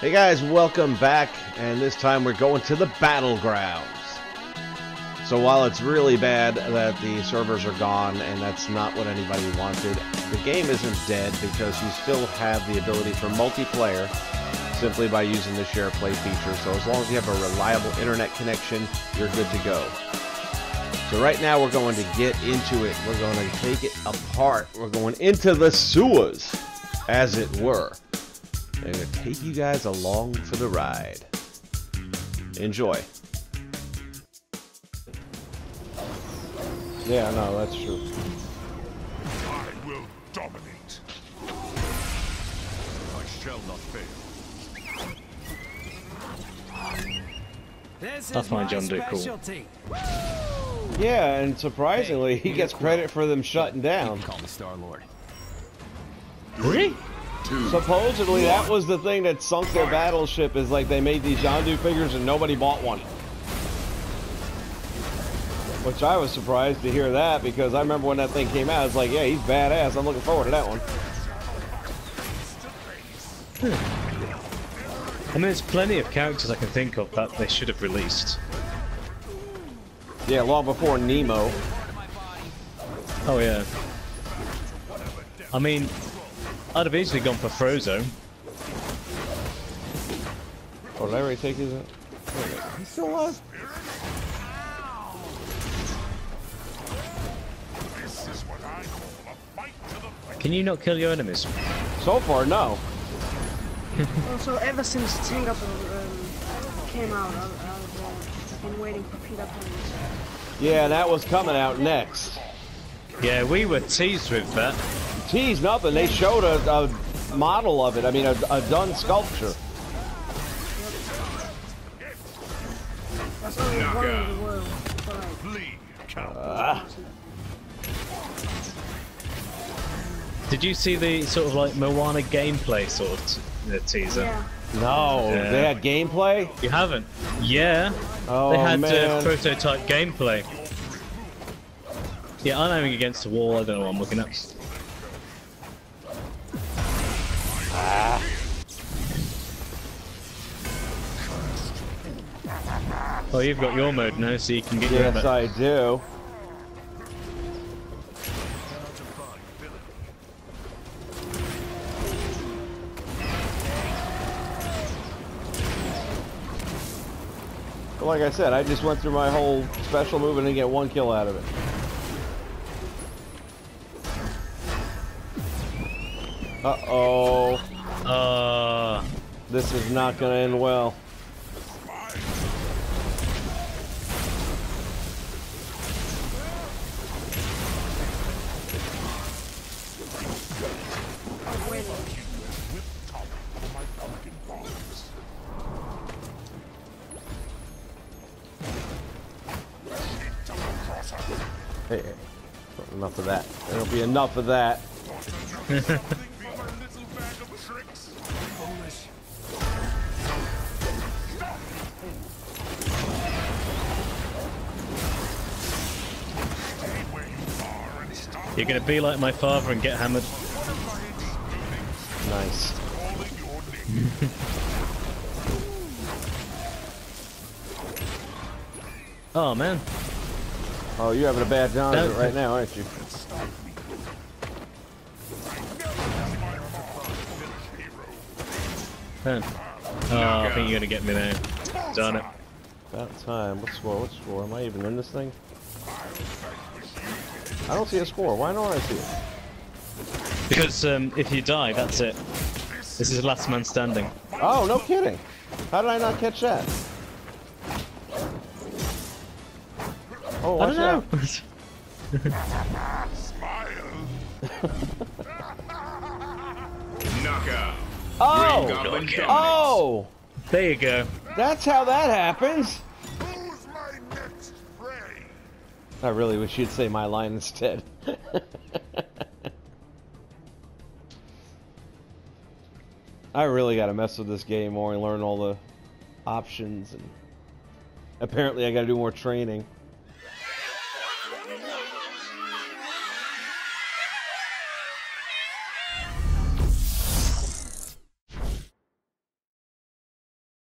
Hey guys, welcome back, and this time we're going to the battlegrounds. So while it's really bad that the servers are gone and that's not what anybody wanted, the game isn't dead because you still have the ability for multiplayer simply by using the share play feature. So as long as you have a reliable internet connection, you're good to go. So right now we're going to get into it. We're going to take it apart. We're going into the sewers, as it were. I'm going to take you guys along for the ride. Enjoy. Yeah, no, that's true. I will dominate. I shall not fail. This I is my John Doe cool. Yeah, and surprisingly, he gets credit for them shutting down. Call me Star Lord. Really? Supposedly, that was the thing that sunk their battleship. Is like they made these Yondu figures and nobody bought one. Which I was surprised to hear that because I remember when that thing came out. It's like, yeah, he's badass. I'm looking forward to that one. I mean, there's plenty of characters I can think of that they should have released. Yeah, long before Nemo. Oh yeah. I mean, I'd have easily gone for Frozo. Oh, did I already take his? He's still alive. This is what I call a fight to the finish. Can you not kill your enemies? So far, no. Also, ever since Tango um, came out, I, I've uh, been waiting for Peter Pan. Yeah, that was coming out next. Yeah, we were teased with that. Geez, nothing. They showed a, a model of it. I mean, a, a done sculpture. That's only one in the world. But like, Flee, count. Did you see the sort of like Moana gameplay sort of t- uh, teaser? yeah. No, Yeah. they had gameplay. You haven't? Yeah. Oh they had man. uh, prototype gameplay. Yeah, I'm aiming against the wall. I don't know what I'm looking at. Oh, you've got your mode now, so you can get your yes. I do. Like I said, I just went through my whole special move and didn't get one kill out of it. Uh-oh. Uh, This is not going to end well. I'm waiting. My pumpkin bombs. Double crosser. Hey, hey. Enough of that. There'll be enough of that. Think me my little bag of tricks? Stay where you are and stop you're gonna be like my father and get hammered. Nice. calling your name. Oh man. Oh, you're having a bad time of it That- right now, aren't you? Huh. Oh, I think you're gonna get me there. Darn it. About time. What score? What score? Am I even in this thing? I don't see a score. Why don't I see it? Because um, if you die, that's it. This is last man standing. Oh, no kidding. How did I not catch that? Oh, I don't know. out. Smile. Oh! Oh. oh! there you go. That's how that happens. Who's my next prey? I really wish you'd say my line instead. I really got to mess with this game more and learn all the options and apparently I got to do more training.